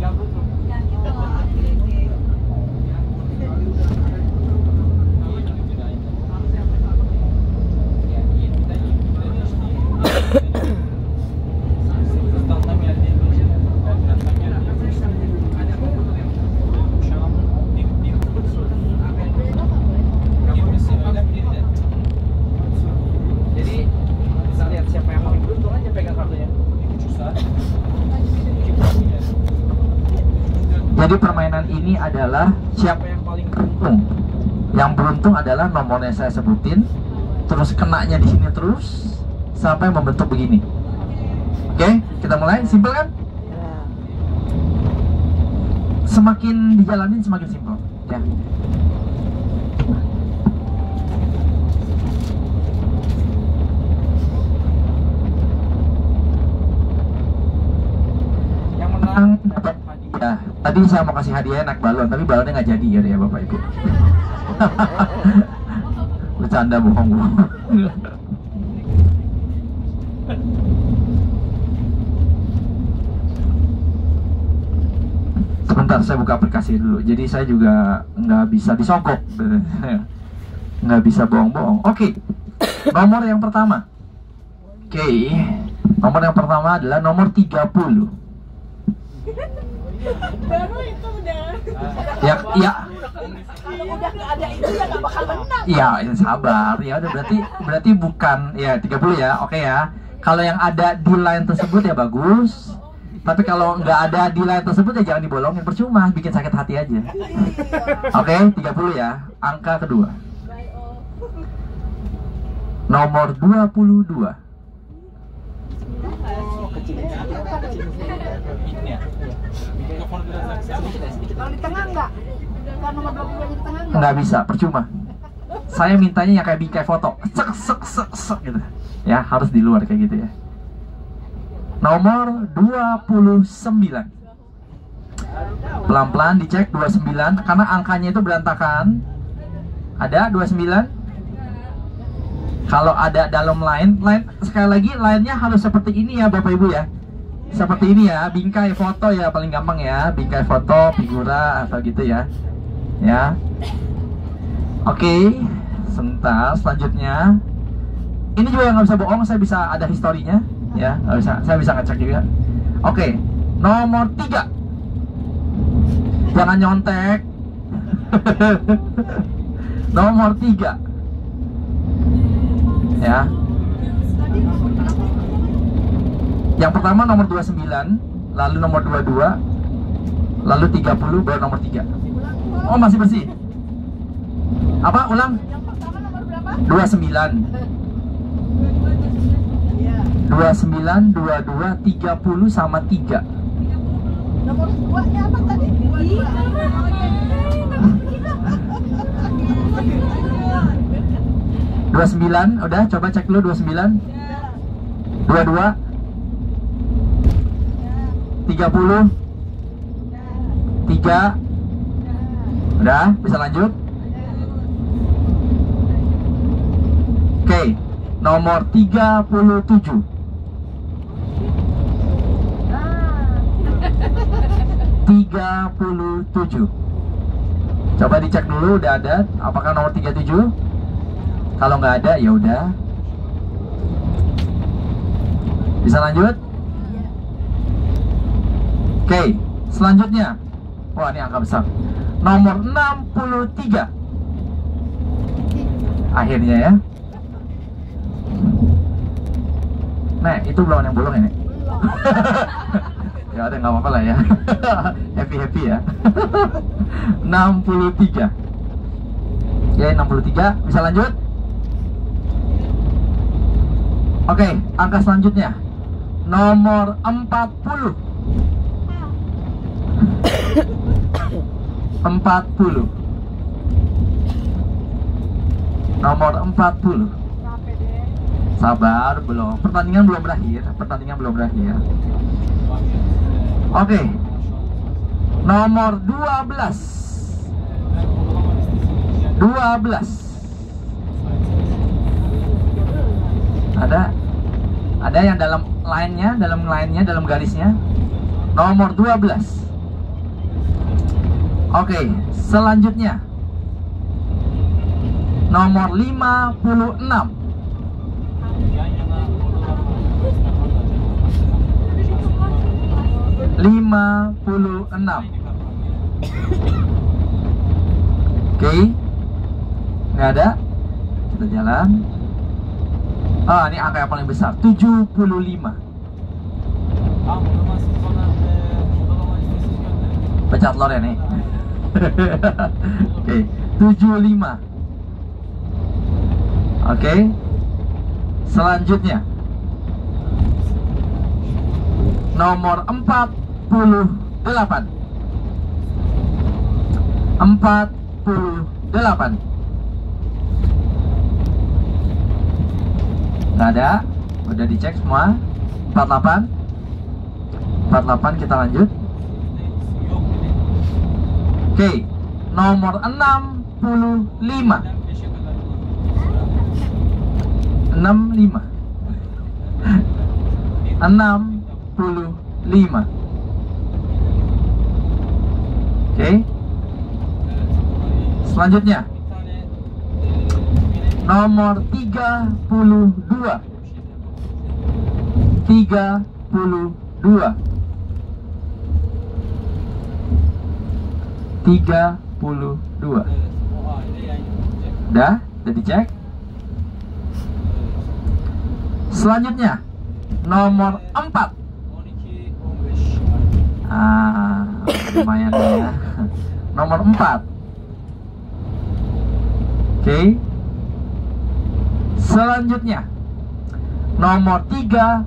Kalau. Jadi permainan ini adalah siapa yang paling beruntung. Yang beruntung adalah nomornya saya sebutin, terus kenanya di sini terus sampai membentuk begini. Oke, kita mulai. simpel kan? Ya. Semakin dijalanin semakin simpel. Ya. Tadi saya mau kasih hadiah enak balon, tapi balonnya nggak jadi ya, ya Bapak Ibu. Bercanda bohong bohong. Sebentar saya buka aplikasi dulu. Jadi saya juga nggak bisa disokok, nggak bisa bohong-bohong. Oke, okay. nomor yang pertama. Oke, okay. nomor yang pertama adalah nomor 30 baru itu udah. Ah. Ya ya. Udah nggak ada itu ya nggak bakal menang. Iya sabar. Ya udah berarti berarti bukan ya 30 ya. Oke okay ya. Kalau yang ada di line tersebut ya bagus. Tapi kalau nggak ada di line tersebut ya jangan dibolongin. Percuma bikin sakit hati aja. Oke okay, 30 ya. Angka kedua. Nomor 22 nggak bisa, percuma. Saya mintanya yang kayak bikin foto. Sek sek sek sek gitu. Ya, harus di luar kayak gitu ya. Nomor 29. Pelan-pelan dicek 29 karena angkanya itu berantakan. Ada 29? kalau ada dalam lain lain sekali lagi lainnya harus seperti ini ya bapak ibu ya. Seperti ini ya bingkai foto ya paling gampang ya. Bingkai foto figura atau gitu ya. Ya. Oke okay. sebentar selanjutnya. Ini juga nggak bisa bohong saya bisa ada historinya ya. Nggak bisa saya bisa ngecek juga. Oke okay. nomor tiga. Jangan nyontek. Nomor tiga ya. Yang pertama nomor 29, lalu nomor 22, lalu 30 baru nomor 3. Oh, masih bersih. Apa ulang? Yang pertama nomor berapa? 29. 29, 22, 30 sama 3. Nomor 2 apa tadi? 29 udah coba cek dulu 29 22 30 3 Udah, bisa lanjut. Oke, nomor 37 37 Coba dicek dulu udah ada. Apakah nomor 37? kalau nggak ada ya udah bisa lanjut iya. oke okay, selanjutnya wah ini angka besar nomor 63 akhirnya ya Nah, itu belum yang bolong ini. ya ada nggak apa-apa lah ya. happy happy ya. 63. Ya 63 bisa lanjut? Oke, okay, angka selanjutnya nomor 40. 40. Nomor 40. Sabar, belum. Pertandingan belum berakhir, pertandingan belum berakhir. Oke. Okay. Nomor 12. 12. Ada ada yang dalam line-nya, dalam line-nya, dalam garisnya. Nomor 12. Oke, selanjutnya. Nomor 56. Lima puluh enam. Oke, nggak ada. Kita jalan. Ah, ini angka yang paling besar. 75. Pecat lor ya nih. Oke, 75. Oke. Selanjutnya. Nomor 48. 48. Ada. Udah dicek semua. 48. 48 kita lanjut. Oke. Nomor 65. 65 65 Oke Selanjutnya Nomor 32 32 32 Udah? Udah dicek? Selanjutnya Nomor 4 Ah, lumayan ya. Nomor 4 Oke Selanjutnya Nomor 39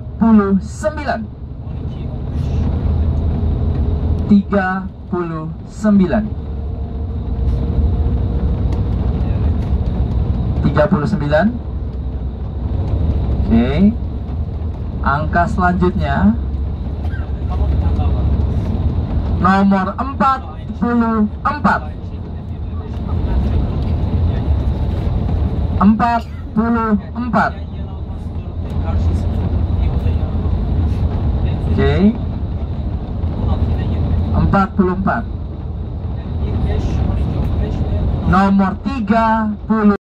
39 39 Oke. Angka selanjutnya. Nomor 44 44 Oke. 44 Nomor 30